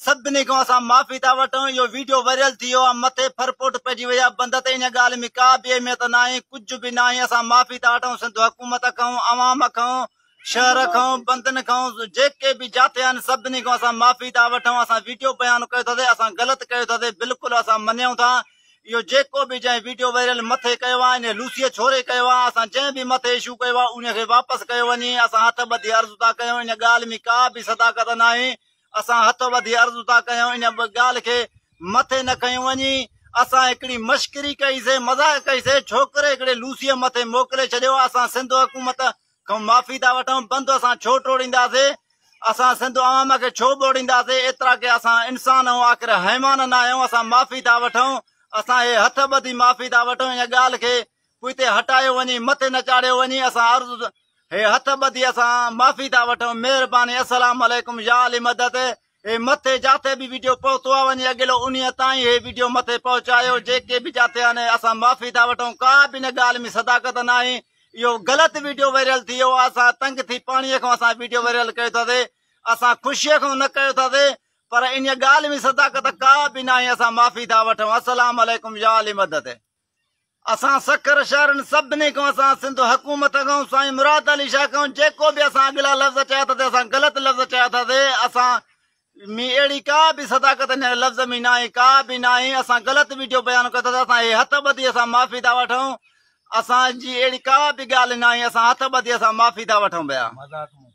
सभिनी खां असां माफ़ी था वठूं इहो वीडियो वायरल थी वियो आहे मथे फरपोट पइजी वई आहे बंदि ते इन ॻाल्हि में का बि अहमियत न आहे कुझु बि न आहे असां माफ़ी था वठूं सिंध हुकूमत खां अवाम खां शहर खां बंदनि खां जेके बि जाते आहिनि सभिनी खां असां माफ़ी था वठूं असां वीडियो बयानु कयो अथासीं असां ग़लति कयो अथासीं बिल्कुलु असां मञूं था। इहो जेको बि जंहिं वीडियो वायरल मथे कयो आहे इन लूसीअ छोरे कयो आहे असां जंहिं बि मथे इशू कयो आहे उनखे वापसि कयो वञे असां हथ ॿधी अर्ज़ु था कयूं इन ॻाल्हि में का बि सदाकत न आहे। असां हथ ॿधी अर्ज़ु था कयूं, इन ॻाल्हि खे मथे न कयूं वञी। असां हिकिड़ी मश्करी कईसीं, मज़ाक कईसीं, छोकिरे हिकिड़े लूसीअ मथे मोकिले छॾियो। असां हुकूमत माफ़ी था वठूं बंदि असां छो टोड़ींदासीं? असां सिंध आवाम खे छो ॿोड़ींदासीं एतिरा की असां इंसान ऐं आख़िर हैमान न आहियूं माफ़ी था वठूं। असां हथ ॿधी माफ़ी था वठूं, इन ॻाल्हि खे पोइ हिते हटायो मथे न चाढ़ियो वञी। असां अर्ज़ु हे हथ ॿधी असां माफ़ी था वठूं, महिरबानी, अस्सलाम वालेकुम या मदद। हे मथे जाते बि वीडियो पहुतो आहे वञी अॻिलो वीडियो मथे पहुचायो, जेके बि जाते आहिनि असां माफ़ी था वठूं, का बि हिन ॻाल्हि में सदाकत न आहे इहो ग़लति वीडियो वायरल थी वियो आहे तंग थी पाणीअ खां असां वीडियो वायरल कयो अथासीं असां ख़ुशीअ न कयो पर इन ॻाल्हि में सदाकत का बि न आहे माफ़ी था वठूं। अस्सलाम वालेकुम मदद। असां सखर शहरनि सभिनी खां असां सिंध हुकूमत खां साईं मुराद अली शाह खां जेको बि असां अॻिला लफ़्ज़ चया अथासीं असां ग़लति लफ़्ज़ चया अथासीं असां में अहिड़ी का बि सदाकत लफ़्ज़ में न का बि न आहे, असां वीडियो बयानु कयो हथ ॿधी असां माफ़ी था वठूं। असांजी अहिड़ी का बि ॻाल्हि न आहे हथ ॿधी असां माफ़ी था वठूं पियो।